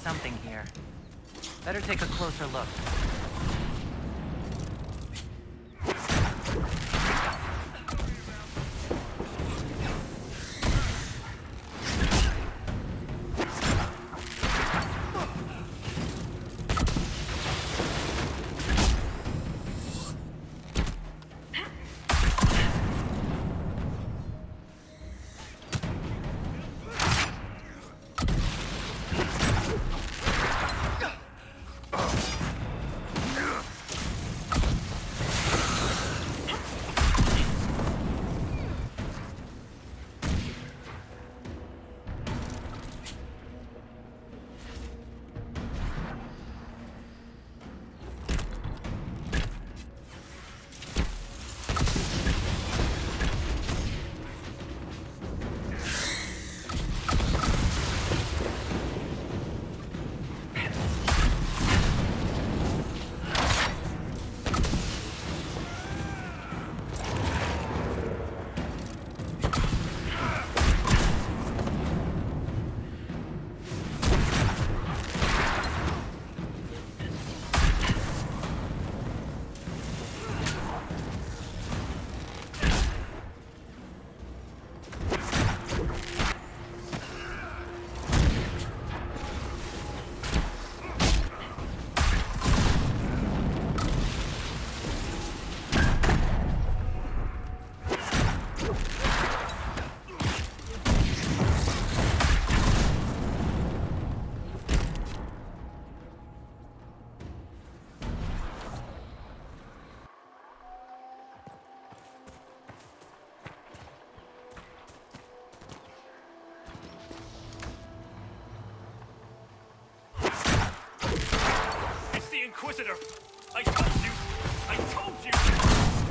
something here. Better take a closer look. Inquisitor! I told you! I told you!